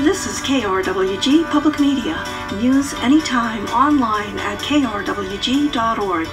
This is KRWG Public Media. News anytime online at krwg.org.